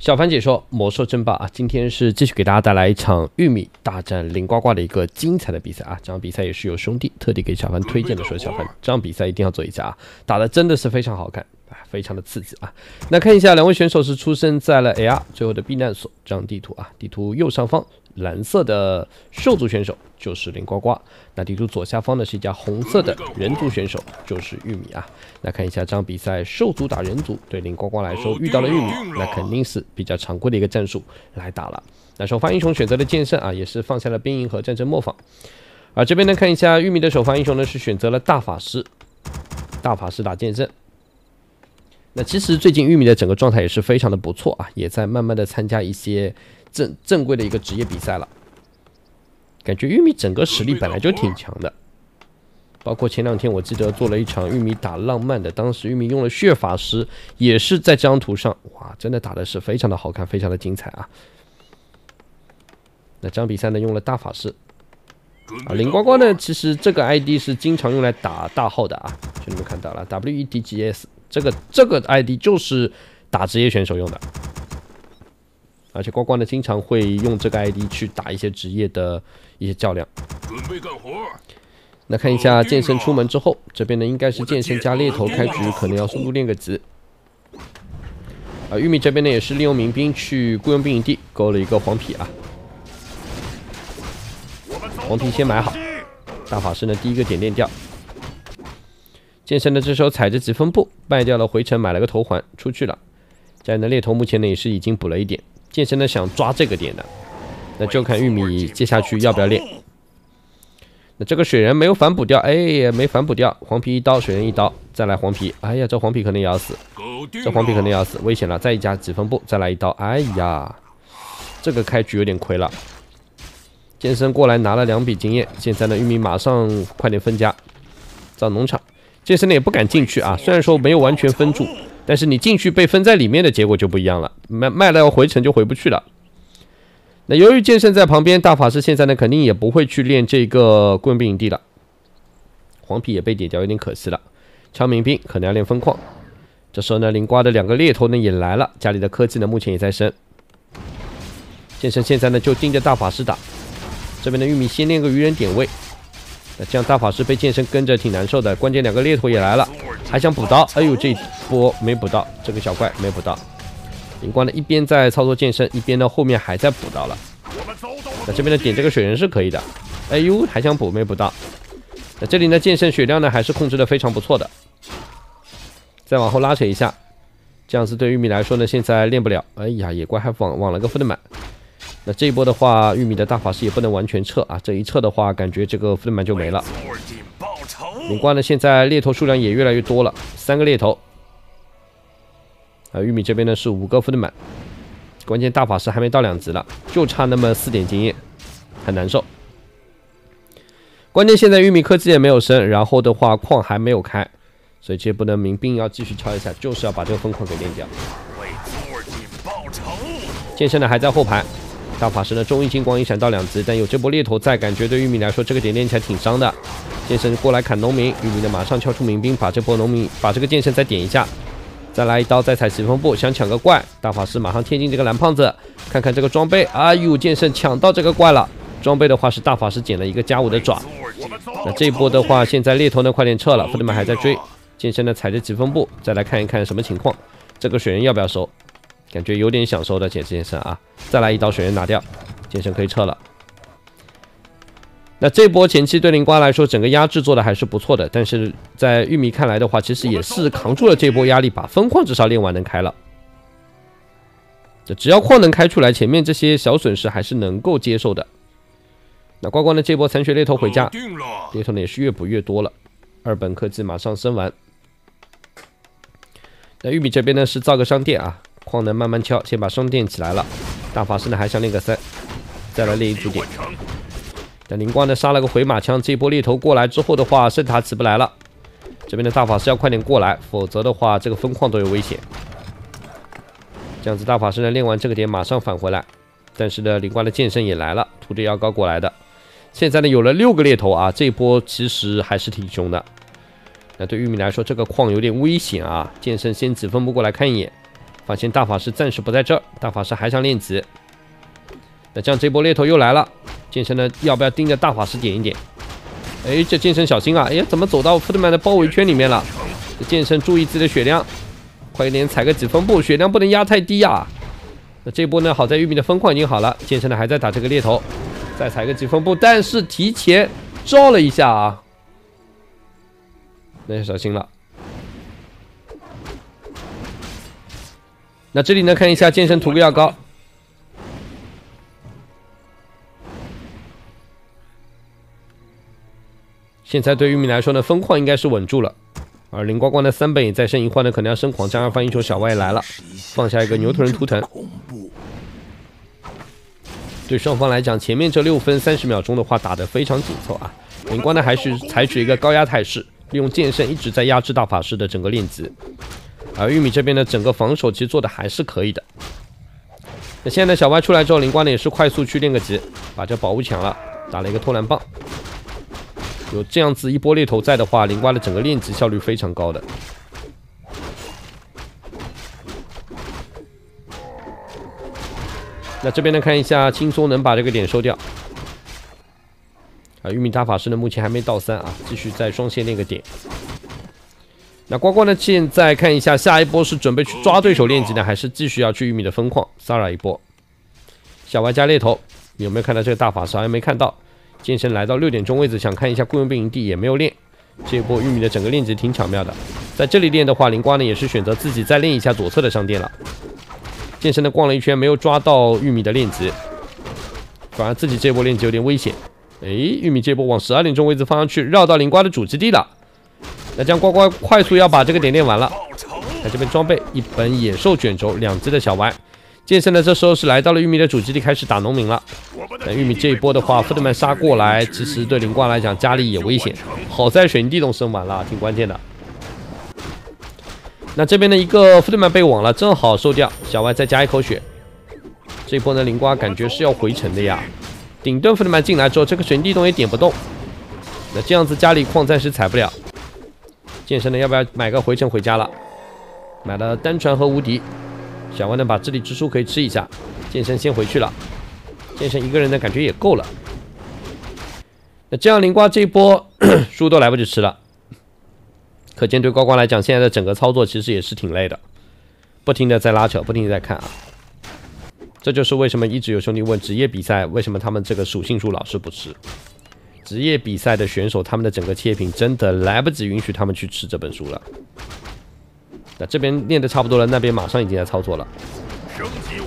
小凡解说魔兽争霸啊，今天是继续给大家带来一场玉米大战林呱呱的一个精彩的比赛啊！这场比赛也是有兄弟特地给小凡推荐的，说小凡这场比赛一定要做一下啊，打的真的是非常好看啊，非常的刺激啊！那看一下两位选手是出生在了 AR 最后的避难所这张地图啊，地图右上方。蓝色的兽族选手就是林呱呱，那地图左下方呢是一家红色的人族选手，就是玉米啊。那看一下这场比赛，兽族打人族，对林呱呱来说遇到了玉米，那肯定是比较常规的一个战术来打了。那首发英雄选择了剑圣啊，也是放下了兵营和战争磨坊。啊这边呢，看一下玉米的首发英雄呢是选择了大法师，大法师打剑圣。那其实最近玉米的整个状态也是非常的不错啊，也在慢慢的参加一些。正正规的一个职业比赛了，感觉玉米整个实力本来就挺强的，包括前两天我记得做了一场玉米打浪漫的，当时玉米用了血法师，也是在这张图上，哇，真的打的是非常的好看，非常的精彩啊！那这场比赛呢用了大法师，啊，林呱呱呢其实这个 ID 是经常用来打大号的啊，兄弟们看到了 WEDGS 这个这个 ID 就是打职业选手用的。而且呱呱呢，经常会用这个 ID 去打一些职业的一些较量。准备干活。那看一下剑圣出门之后，这边呢应该是剑圣加猎头开局，可能要速度练个级。啊，玉米这边呢也是利用民兵去雇佣兵营地勾了一个黄皮啊。黄皮先买好，大法师呢第一个点练掉。剑圣呢这时候踩着几分步卖掉了回城，买了个头环出去了。家里的猎头目前呢也是已经补了一点。剑圣呢想抓这个点的，那就看玉米接下去要不要练。那这个雪人没有反补掉，哎，没反补掉，黄皮一刀，雪人一刀，再来黄皮，哎呀，这黄皮可能也要死，这黄皮可能要死，危险了，再加几分步，再来一刀，哎呀，这个开局有点亏了。剑圣过来拿了两笔经验，现在呢，玉米马上快点分家，造农场。剑圣呢也不敢进去啊，虽然说没有完全分住。但是你进去被分在里面的结果就不一样了，卖卖了要回城就回不去了。那由于剑圣在旁边，大法师现在呢肯定也不会去练这个棍兵营地了。黄皮也被点掉，有点可惜了。枪民兵可能要练分矿。这时候呢，灵瓜的两个猎头呢也来了，家里的科技呢目前也在升。剑圣现在呢就盯着大法师打，这边的玉米先练个愚人点位。这样大法师被剑圣跟着挺难受的，关键两个猎头也来了。还想补刀，哎呦，这波没补到，这个小怪没补到。灵光呢一边在操作剑圣，一边呢后面还在补刀了。那这边的点这个水人是可以的，哎呦，还想补没补到。那这里呢剑圣血量呢还是控制的非常不错的。再往后拉扯一下，这样子对玉米来说呢现在练不了。哎呀，野怪还网网了个福德满。那这一波的话，玉米的大法师也不能完全撤啊，这一撤的话，感觉这个福德满就没了。领冠呢，现在猎头数量也越来越多了，三个猎头。啊，玉米这边呢是五个福德满，关键大法师还没到两级了，就差那么四点经验，很难受。关键现在玉米科技也没有升，然后的话矿还没有开，所以这波的民兵要继续敲一下，就是要把这个分矿给练掉。为坐井报仇。剑圣呢还在后排，大法师呢终于金光一闪到两级，但有这波猎头在，感觉对玉米来说这个点练起来挺伤的。剑圣过来砍农民，玉米呢马上敲出民兵，把这波农民把这个剑圣再点一下，再来一刀，再踩疾风步，想抢个怪。大法师马上贴近这个蓝胖子，看看这个装备。哎呦，剑圣抢到这个怪了。装备的话是大法师捡了一个加五的爪。那这一波的话，现在猎头呢快点撤了，兄弟们还在追。剑圣呢踩着疾风步，再来看一看什么情况。这个水人要不要收？感觉有点享受的，剑剑圣啊，再来一刀水人拿掉，剑圣可以撤了。那这波前期对灵瓜来说，整个压制做的还是不错的，但是在玉米看来的话，其实也是扛住了这波压力，把分矿至少练完能开了。只要矿能开出来，前面这些小损失还是能够接受的。那呱呱呢？这波残血猎头回家，猎头呢也是越补越多了。二本科技马上升完。那玉米这边呢是造个商店啊，矿能慢慢敲，先把商店起来了。大法师呢还想练个三，再来练一组点。但灵光呢杀了个回马枪，这波猎头过来之后的话，圣塔起不来了。这边的大法师要快点过来，否则的话这个分矿都有危险。这样子大法师呢练完这个点马上返回来，但是呢灵光的剑圣也来了，土地妖膏过来的。现在呢有了六个猎头啊，这波其实还是挺凶的。那对玉米来说这个矿有点危险啊，剑圣先几分不过来看一眼，发现大法师暂时不在这儿，大法师还想练级。那这样这波猎头又来了，剑圣呢要不要盯着大法师点一点？哎，这剑圣小心啊！哎呀，怎么走到福特曼的包围圈里面了？这剑圣注意自己的血量，快一点踩个几分步，血量不能压太低呀。那这波呢，好在玉米的分矿已经好了，剑圣呢还在打这个猎头，再踩个几分步，但是提前照了一下啊，那要小心了。那这里呢，看一下剑圣涂个药膏。现在对玉米来说呢，分矿应该是稳住了，而林呱呱的三本也再生一换呢，可能要升狂。战二发英雄小歪来了，放下一个牛头人图腾。对双方来讲，前面这六分三十秒钟的话打得非常紧凑啊。林呱呢还是采取一个高压态势，利用剑圣一直在压制大法师的整个链子。而玉米这边呢，整个防守其实做的还是可以的。那现在，小歪出来之后，灵光呢也是快速去练个级，把这宝物抢了，打了一个拖篮棒。有这样子一波猎头在的话，灵瓜的整个练级效率非常高的。那这边呢，看一下，轻松能把这个点收掉。啊，玉米大法师呢，目前还没到三啊，继续在双线练个点。那呱呱呢？现在看一下，下一波是准备去抓对手练级呢，还是继续要去玉米的分矿？骚扰一波。小歪加猎头，有没有看到这个大法师？还没看到。剑圣来到六点钟位置，想看一下雇佣兵营地，也没有练。这一波玉米的整个练级挺巧妙的，在这里练的话，灵瓜呢也是选择自己再练一下左侧的商店了。剑圣呢逛了一圈，没有抓到玉米的练级，反而自己这波练级有点危险。哎，玉米这波往十二点钟位置方向去，绕到灵瓜的主基地了。那这样呱呱快速要把这个点练完了。看这边装备，一本野兽卷轴，两只的小歪。剑圣呢这时候是来到了玉米的主基地，开始打农民了。那玉米这一波的话，福特曼杀过来，其实对灵光来讲家里也危险。好在水泥地洞升完了，挺关键的。那这边的一个福特曼被网了，正好收掉。小歪再加一口血。这一波呢，灵瓜感觉是要回城的呀。顶盾福特曼进来之后，这个水泥地洞也点不动。那这样子家里矿暂时踩不了。健身的，要不要买个回程回家了？买了单船和无敌。小歪呢，把智力之书可以吃一下。健身先回去了。健身一个人的感觉也够了。那这样灵瓜这一波 书都来不及吃了。可见对高光来讲，现在的整个操作其实也是挺累的，不停的在拉扯，不停的在看啊。这就是为什么一直有兄弟问职业比赛为什么他们这个属性书老是不吃。职业比赛的选手，他们的整个切屏真的来不及允许他们去吃这本书了。那这边练的差不多了，那边马上已经在操作了。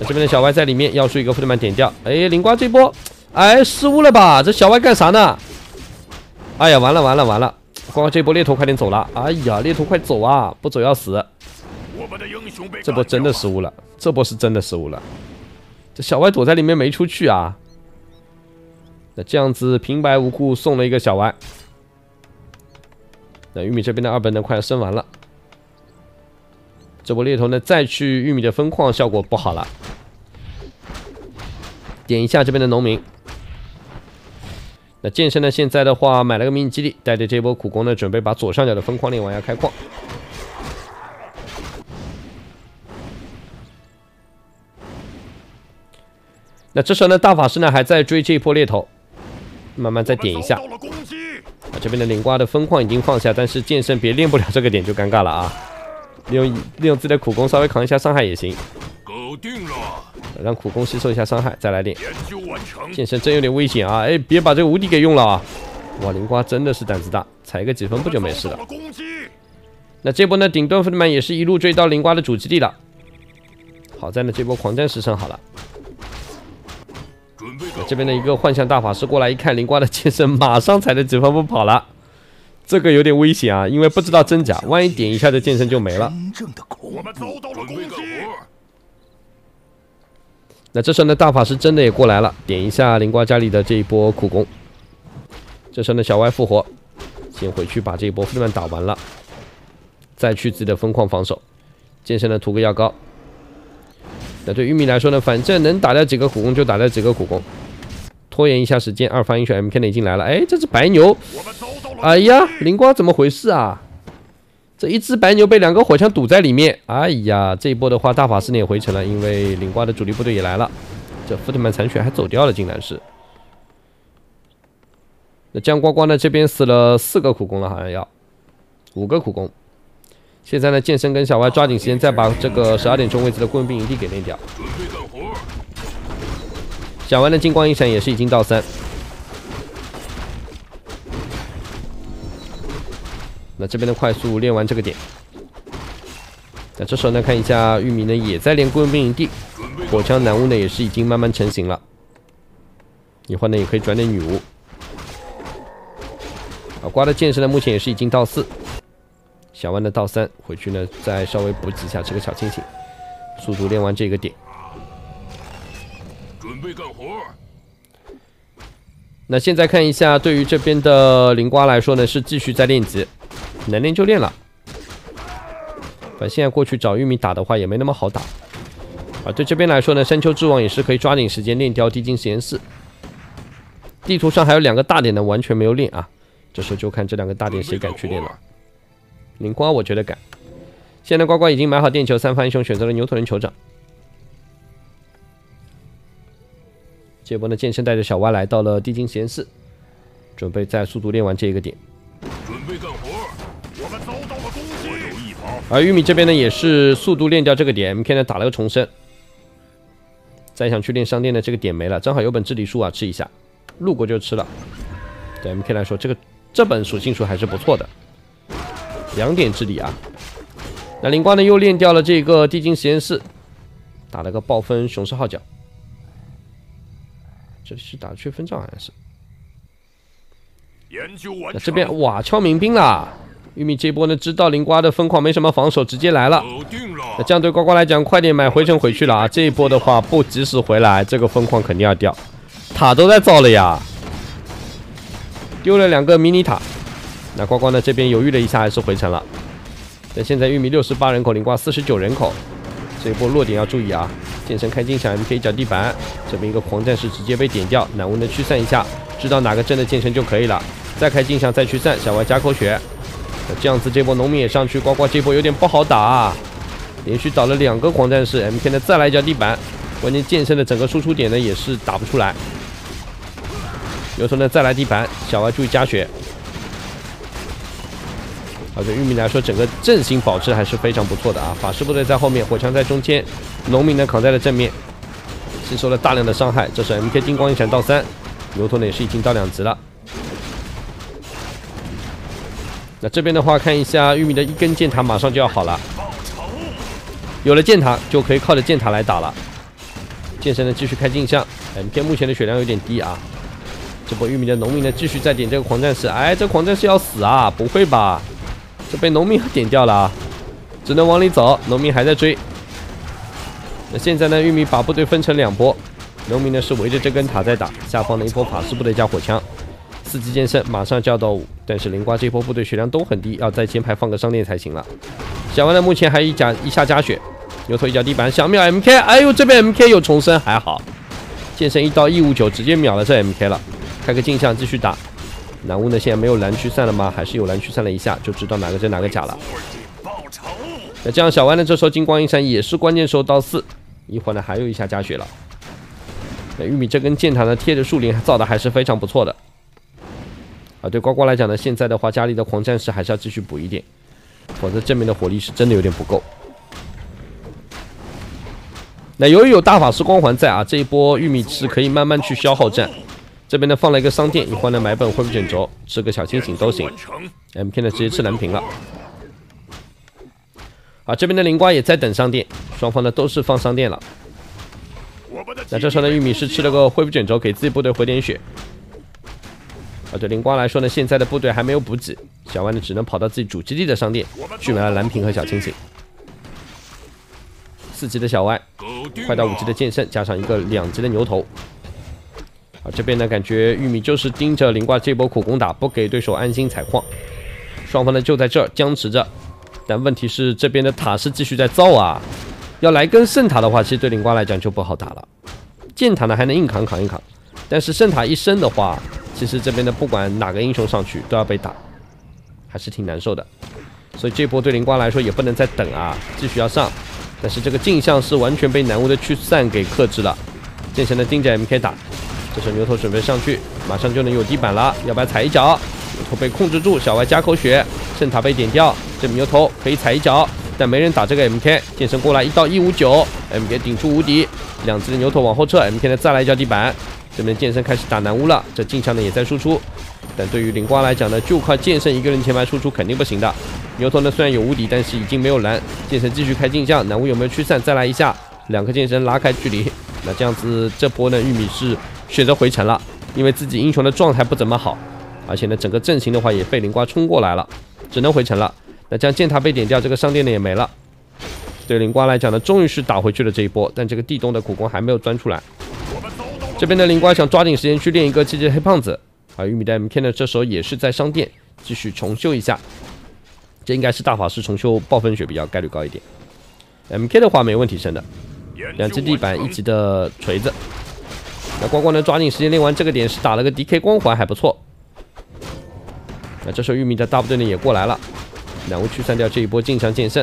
那这边的小歪在里面，要出一个弗特曼点掉。哎，灵瓜这波，哎，失误了吧？这小歪干啥呢？哎呀，完了完了完了！光这波猎头快点走了！哎呀，猎头快走啊！不走要死！这波真的失误了，这波是真的失误了。这小歪躲在里面没出去啊。那这样子平白无故送了一个小歪，那玉米这边的二本呢快要升完了，这波猎头呢再去玉米的分矿效果不好了，点一下这边的农民。那剑圣呢现在的话买了个迷你基地，带着这波苦工呢准备把左上角的分矿练完要开矿。那这时候呢大法师呢还在追这一波猎头。慢慢再点一下，啊，这边的灵瓜的分矿已经放下，但是剑圣别练不了这个点就尴尬了啊！利用利用自己的苦功稍微扛一下伤害也行。搞定了，让苦功吸收一下伤害，再来练。剑圣真有点危险啊！哎，别把这个无敌给用了啊！哇，灵瓜真的是胆子大，踩个几分不就没事了？那这波呢，顶端弗利曼也是一路追到灵瓜的主基地了。好在呢，这波狂战时辰好了。这边的一个幻象大法师过来一看，灵瓜的剑圣马上踩着几分步跑了，这个有点危险啊，因为不知道真假，万一点一下这剑圣就没了。那这时候呢，大法师真的也过来了，点一下灵瓜家里的这一波苦攻。这时候呢，小歪复活，先回去把这一波弗利曼打完了，再去自己的分矿防守。剑圣呢，涂个药膏。那对玉米来说呢，反正能打掉几个苦工就打掉几个苦工，拖延一下时间。二发英雄 M K 呢已经来了，哎，这只白牛，哎呀，灵光怎么回事啊？这一只白牛被两个火枪堵在里面，哎呀，这一波的话，大法师呢也回城了，因为灵瓜的主力部队也来了。这福特曼残血还走掉了，竟然是。那江呱呱呢？这边死了四个苦工了，好像要五个苦工。现在呢，剑圣跟小歪抓紧时间，再把这个十二点钟位置的雇佣兵营地给练掉。小歪的金光一闪，也是已经到三。那这边的快速练完这个点。那这时候呢，看一下玉米呢，也在练雇佣兵营地。火枪男巫呢，也是已经慢慢成型了。一会儿呢，也可以转点女巫。啊，瓜的剑士呢，目前也是已经到四。小弯的到三，回去呢再稍微补几下，这个小清醒，速度练完这个点。会干活。那现在看一下，对于这边的灵瓜来说呢，是继续在练级，能练就练了。反现在过去找玉米打的话，也没那么好打。啊，对这边来说呢，山丘之王也是可以抓紧时间练掉地精实验室。地图上还有两个大点呢，完全没有练啊。这时候就看这两个大点谁敢去练了。灵瓜我觉得敢。现在呱呱已经买好电球，三发英雄选择了牛头人酋长。这波呢，剑圣带着小蛙来到了地精实验室，准备在速度练完这一个点。准备干活。我们遭到了攻击。而玉米这边呢，也是速度练掉这个点，MK 呢打了个重生。再想去练商店的这个点没了，正好有本治理书啊，吃一下，路过就吃了。对 MK 来说，这个。这本属性书还是不错的，两点治理啊。那灵光呢又练掉了这个地精实验室，打了个暴风雄狮号角。这里是打雀分账好像是。研究完那这边哇敲民兵啦！玉米这波呢知道灵瓜的分矿没什么防守，直接来了。那这样对呱呱来讲，快点买回城回去了啊！这一波的话不及时回来，这个分矿肯定要掉。塔都在造了呀。丢了两个迷你塔，那呱呱呢？这边犹豫了一下，还是回城了。但现在玉米六十八人口，灵瓜四十九人口，这一波落点要注意啊！剑神开金闪，M K 脚地板，这边一个狂战士直接被点掉，难巫呢驱散一下，知道哪个阵的剑神就可以了。再开金闪，再驱散，小歪加口血。这样子，这波农民也上去，呱呱这波有点不好打，连续倒了两个狂战士，M K 呢再来一脚地板，关键剑圣的整个输出点呢也是打不出来。有时候呢，再来地盘，小歪注意加血。啊，对玉米来说，整个阵型保持还是非常不错的啊。法师部队在后面，火枪在中间，农民呢扛在了正面，吸收了大量的伤害。这是 M K 金光一闪到三，牛头呢也是已经到两级了。那这边的话，看一下玉米的一根箭塔马上就要好了，有了箭塔就可以靠着箭塔来打了。剑神呢继续开镜像，M K 目前的血量有点低啊。这波玉米的农民呢，继续在点这个狂战士。哎，这狂战士要死啊！不会吧？这被农民点掉了啊，只能往里走。农民还在追。那现在呢？玉米把部队分成两波，农民呢是围着这根塔在打，下方的一波法师部队加火枪。四级剑圣马上就要到五，但是灵瓜这波部队血量都很低，要在前排放个商店才行了。小完呢，目前还一加一下加血，牛头一脚地板，想秒 MK。哎呦，这边 MK 又重生，还好。剑圣一刀一五九，直接秒了这 MK 了。开个镜像继续打，南巫呢？现在没有蓝驱散了吗？还是有蓝驱散了一下，就知道哪个真哪个假了。那这样小歪呢？这时候金光一闪也是关键时候到四，一会儿呢还有一下加血了。那玉米这根箭塔呢贴着树林造的还是非常不错的。啊，对呱呱来讲呢，现在的话家里的狂战士还是要继续补一点，否则正面的火力是真的有点不够。那由于有大法师光环在啊，这一波玉米是可以慢慢去消耗战。这边呢放了一个商店，一会儿呢买本恢复卷轴，吃个小清醒都行。M K 呢直接吃蓝屏了。啊，这边的灵瓜也在等商店，双方呢都是放商店了。那这时候呢玉米是吃了个恢复卷轴，给自己部队回点血。啊，对灵瓜来说呢，现在的部队还没有补给，小歪呢只能跑到自己主基地的商店去买了蓝屏和小清醒。四级的小歪，快到五级的剑圣，加上一个两级的牛头。啊，这边呢，感觉玉米就是盯着灵挂这波苦攻打，不给对手安心采矿。双方呢就在这儿僵持着，但问题是这边的塔是继续在造啊。要来根圣塔的话，其实对灵瓜来讲就不好打了。剑塔呢还能硬扛扛一扛，但是圣塔一升的话，其实这边的不管哪个英雄上去都要被打，还是挺难受的。所以这波对灵瓜来说也不能再等啊，继续要上。但是这个镜像是完全被南巫的驱散给克制了，剑神的盯着 MK 打，这时牛头准备上去，马上就能有地板了，要不要踩一脚？牛头被控制住，小歪加口血，圣塔被点掉，这牛头可以踩一脚，但没人打这个 MK，剑圣过来一刀一五九，MK 顶出无敌，两只牛头往后撤，MK 呢再来一脚地板，这边剑圣开始打南巫了，这镜像呢也在输出，但对于灵瓜来讲呢，就靠剑圣一个人前排输出肯定不行的。牛头呢虽然有无敌，但是已经没有蓝。剑圣继续开镜像，南巫有没有驱散？再来一下，两个剑神拉开距离。那这样子，这波呢，玉米是选择回城了，因为自己英雄的状态不怎么好，而且呢，整个阵型的话也被灵瓜冲过来了，只能回城了。那这样剑塔被点掉，这个商店呢也没了。对灵瓜来讲呢，终于是打回去了这一波，但这个地洞的苦工还没有钻出来。这边的灵瓜想抓紧时间去练一个七级黑胖子，而玉米的 MK 呢，这时候也是在商店继续重修一下。这应该是大法师重修暴风雪比较概率高一点。M K 的话没问题升的，两级地板一级的锤子。那光光能抓紧时间练完这个点，是打了个 D K 光环还不错。那这时候玉米的大部队呢也过来了，两位驱散掉这一波镜像剑圣。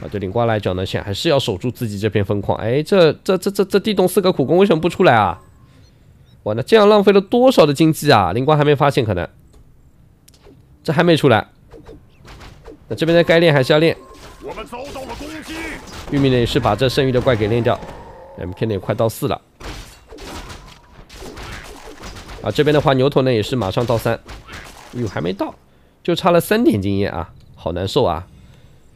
啊，对灵瓜来讲呢，现在还是要守住自己这片分矿。哎，这这这这这地洞四个苦工为什么不出来啊？哇，那这样浪费了多少的经济啊？灵瓜还没发现可能。这还没出来，那这边的该练还是要练。我们遭到了攻击。玉米呢也是把这剩余的怪给练掉，MK 呢也快到四了。啊，这边的话牛头呢也是马上到三，哟还没到，就差了三点经验啊，好难受啊。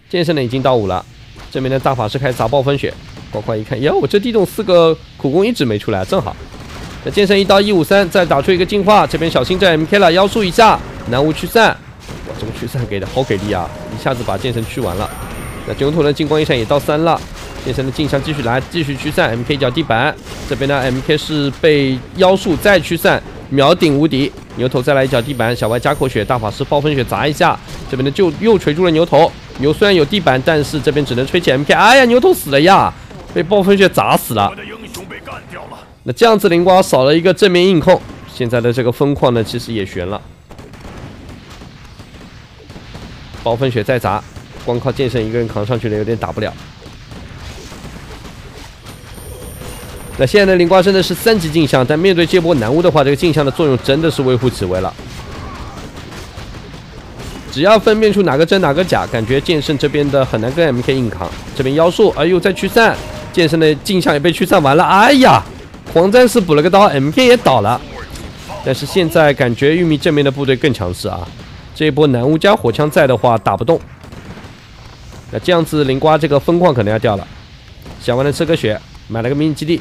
剑圣呢已经到五了，这边的大法师开始砸暴风雪。呱呱一看，哟我这地洞四个苦工一直没出来，正好。那剑圣一刀一五三，再打出一个进化，这边小心这 MK 了，妖术一下。南无驱散，哇，这个驱散给的好给力啊！一下子把剑圣驱完了。那牛头的金光一闪也到三了，剑神的镜像继续来，继续驱散。M K 脚地板，这边呢 M K 是被妖术再驱散，秒顶无敌。牛头再来一脚地板，小歪加口血，大法师暴风雪砸一下，这边呢就又锤住了牛头。牛虽然有地板，但是这边只能吹起 M K。哎呀，牛头死了呀，被暴风雪砸死了。那这样子灵光少了一个正面硬控，现在的这个分矿呢其实也悬了。暴风雪再砸，光靠剑圣一个人扛上去了，有点打不了。那现在的灵瓜真的是三级镜像，但面对这波南巫的话，这个镜像的作用真的是微乎其微了。只要分辨出哪个真哪个假，感觉剑圣这边的很难跟 MK 硬扛。这边妖术，哎呦，在驱散，剑圣的镜像也被驱散完了。哎呀，黄战士补了个刀，MK 也倒了。但是现在感觉玉米正面的部队更强势啊。这一波南巫加火枪在的话打不动，那这样子灵瓜这个分矿可能要掉了。小完了吃个血，买了个迷你基地，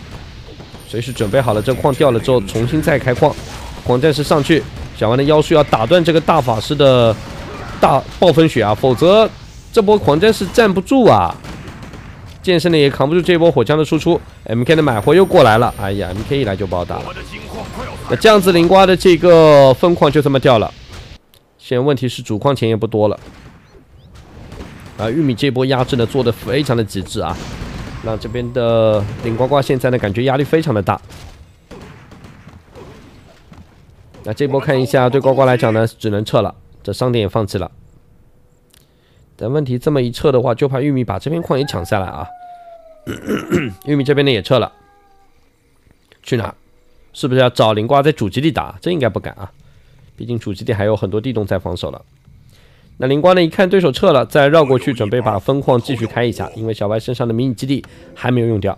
随时准备好了。这矿掉了之后重新再开矿。狂战士上去，小王的妖术要打断这个大法师的大暴风雪啊，否则这波狂战士站不住啊。剑圣呢也扛不住这波火枪的输出。MK 的买货又过来了，哎呀，MK 一来就不好打了。那这样子灵瓜的这个分矿就这么掉了。现在问题是主矿钱也不多了，啊，玉米这波压制呢做的非常的极致啊，让这边的顶呱呱现在呢感觉压力非常的大。那这波看一下，对呱呱来讲呢只能撤了，这商店也放弃了。但问题这么一撤的话，就怕玉米把这片矿也抢下来啊。玉米这边呢也撤了，去哪？是不是要找灵瓜在主基地打？这应该不敢啊。毕竟主基地还有很多地洞在防守了。那灵光呢？一看对手撤了，再绕过去准备把分矿继续开一下，因为小白身上的迷你基地还没有用掉。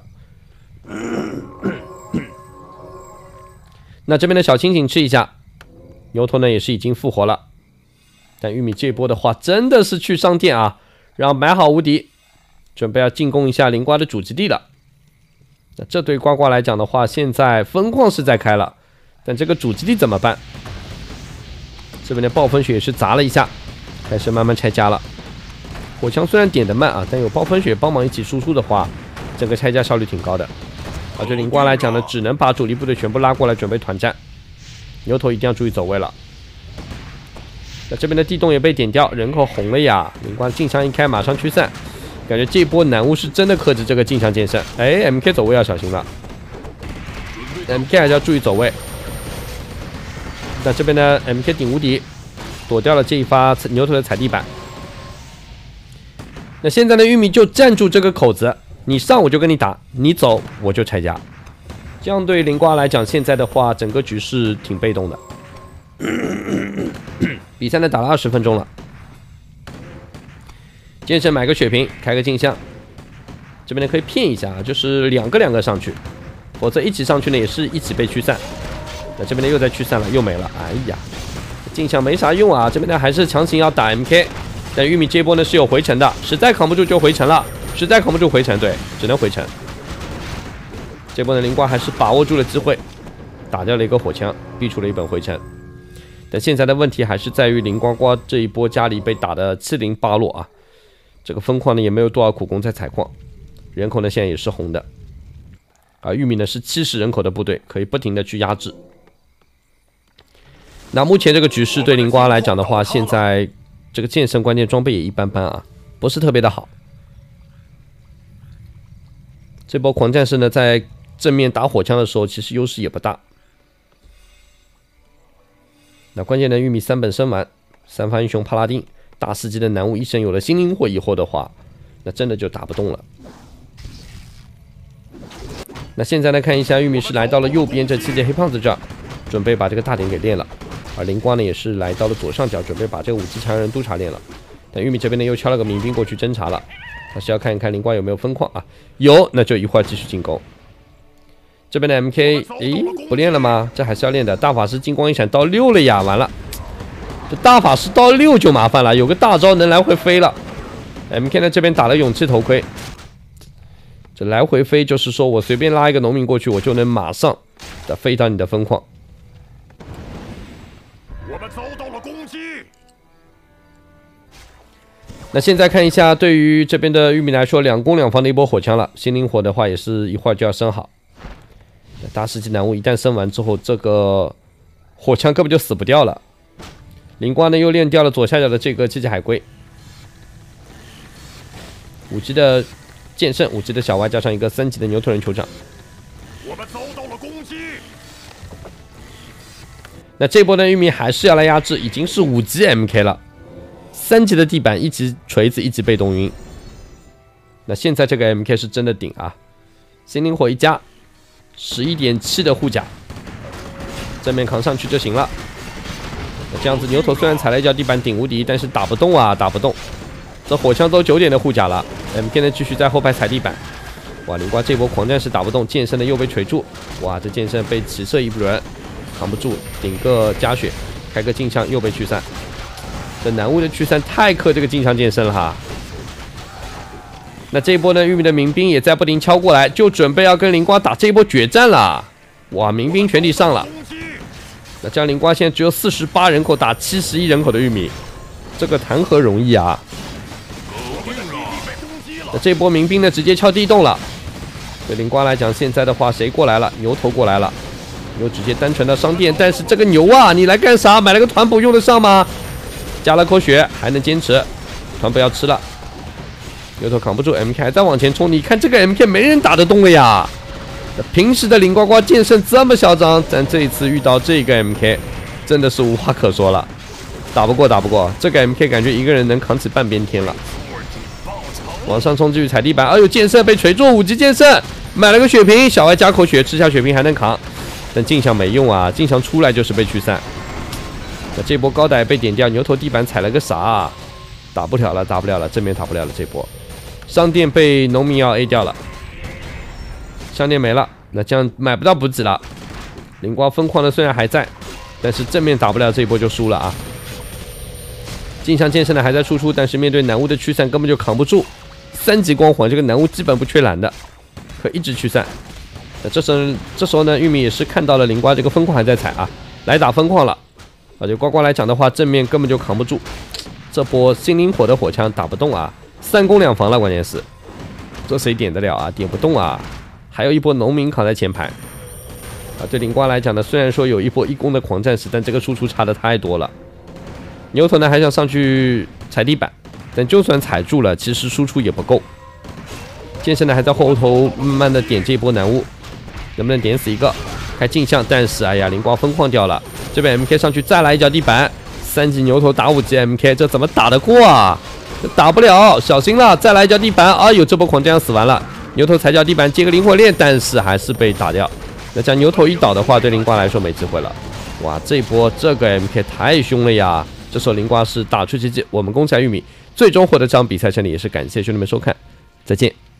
那这边的小清醒吃一下，牛头呢也是已经复活了。但玉米这波的话，真的是去商店啊，然后买好无敌，准备要进攻一下灵瓜的主基地了。那这对呱呱来讲的话，现在分矿是在开了，但这个主基地怎么办？这边的暴风雪也是砸了一下，开始慢慢拆家了。火枪虽然点的慢啊，但有暴风雪帮忙一起输出的话，整个拆家效率挺高的。啊，对灵瓜来讲呢，只能把主力部队全部拉过来准备团战。牛头一定要注意走位了。那这边的地洞也被点掉，人口红了呀。灵光镜像一开，马上驱散。感觉这波南巫是真的克制这个镜像剑圣。哎，MK 走位要小心了。MK 还是要注意走位。那这边呢？MK 顶无敌，躲掉了这一发牛头的踩地板。那现在的玉米就站住这个口子，你上我就跟你打，你走我就拆家。这样对灵瓜来讲，现在的话整个局势挺被动的。比赛呢打了二十分钟了，剑圣买个血瓶，开个镜像，这边呢可以骗一下啊，就是两个两个上去，否则一起上去呢也是一起被驱散。那这边呢又在驱散了，又没了。哎呀，镜像没啥用啊，这边呢还是强行要打 MK。但玉米这波呢是有回城的，实在扛不住就回城了，实在扛不住回城，对，只能回城。这波呢灵瓜还是把握住了机会，打掉了一个火枪，逼出了一本回城。但现在的问题还是在于林瓜瓜这一波家里被打的七零八落啊，这个分矿呢也没有多少苦工在采矿，人口呢现在也是红的，而玉米呢是七十人口的部队，可以不停的去压制。那目前这个局势对林瓜来讲的话，现在这个剑圣关键装备也一般般啊，不是特别的好。这波狂战士呢在正面打火枪的时候，其实优势也不大。那关键的玉米三本升完，三发英雄帕拉丁，大师级的男巫医生有了新灵火以后的话，那真的就打不动了。那现在来看一下，玉米是来到了右边这七阶黑胖子这儿，准备把这个大点给练了。而灵光呢也是来到了左上角，准备把这个五级强人督察练了。但玉米这边呢又敲了个民兵过去侦查了，他是要看一看灵光有没有分矿啊？有，那就一会儿继续进攻。这边的 MK，诶，不练了吗？这还是要练的。大法师金光一闪到六了呀，完了，这大法师到六就麻烦了，有个大招能来回飞了。MK 呢这边打了勇气头盔，这来回飞就是说我随便拉一个农民过去，我就能马上的飞到你的分矿。我们遭到了攻击。那现在看一下，对于这边的玉米来说，两攻两防的一波火枪了。心灵火的话，也是一会儿就要升好。大师级男巫一旦升完之后，这个火枪根本就死不掉了。灵光呢又练掉了左下角的这个机器海龟，五级的剑圣，五级的小歪，加上一个三级的牛头人酋长。我们遭那这波呢玉米还是要来压制，已经是五级 MK 了，三级的地板，一级锤子，一级被动晕。那现在这个 MK 是真的顶啊！心灵火一加。十一点七的护甲，正面扛上去就行了。那这样子，牛头虽然踩了一脚地板顶无敌，但是打不动啊，打不动。这火枪都九点的护甲了，MK 呢继续在后排踩地板。哇，灵瓜这波狂战士打不动，剑圣呢又被锤住。哇，这剑圣被起射一轮，扛不住，顶个加血，开个镜像又被驱散。这南巫的驱散太克这个镜像剑圣了哈。那这一波呢？玉米的民兵也在不停敲过来，就准备要跟灵瓜打这一波决战了。哇，民兵全体上了。那这样灵瓜现在只有四十八人口打七十一人口的玉米，这个谈何容易啊！那这波民兵呢，直接敲地洞了。对灵瓜来讲，现在的话谁过来了？牛头过来了，又直接单纯的商店。但是这个牛啊，你来干啥？买了个团补用得上吗？加了口血还能坚持，团补要吃了。牛头扛不住，MK 还在往前冲。你看这个 MK 没人打得动了呀！平时的林呱呱剑圣这么嚣张，但这一次遇到这个 MK，真的是无话可说了。打不过，打不过，这个 MK 感觉一个人能扛起半边天了。往上冲，继续踩地板。哎呦，剑圣被锤住，五级剑圣买了个血瓶，小歪加口血，吃下血瓶还能扛，但镜像没用啊，镜像出来就是被驱散。那这波高歹被点掉，牛头地板踩了个啥？打不了了，打不了了，正面打不了了，这波。商店被农民要 A 掉了，商店没了，那这样买不到补给了。灵光疯狂的虽然还在，但是正面打不了这一波就输了啊。镜像剑圣的还在输出，但是面对南巫的驱散根本就扛不住。三级光环，这个南巫基本不缺蓝的，可一直驱散。这时候这时候呢，玉米也是看到了灵瓜这个分矿还在踩啊，来打分矿了。啊，就呱呱来讲的话，正面根本就扛不住，这波心灵火的火枪打不动啊。三攻两防了，关键是这谁点得了啊？点不动啊！还有一波农民扛在前排啊！对灵瓜来讲呢，虽然说有一波一攻的狂战士，但这个输出差的太多了。牛头呢还想上去踩地板，但就算踩住了，其实输出也不够。剑圣呢还在后头慢慢的点这一波男巫，能不能点死一个？开镜像，但是哎呀，灵光疯狂掉了。这边 MK 上去再来一脚地板，三级牛头打五级 MK，这怎么打得过啊？打不了，小心了！再来一脚地板，哎呦，这波狂这样死完了。牛头踩脚地板接个灵活链，但是还是被打掉。那这样牛头一倒的话，对灵瓜来说没机会了。哇，这波这个 MK 太凶了呀！这时候灵瓜是打出奇迹，我们攻下玉米，最终获得这场比赛胜利，也是感谢兄弟们收看，再见。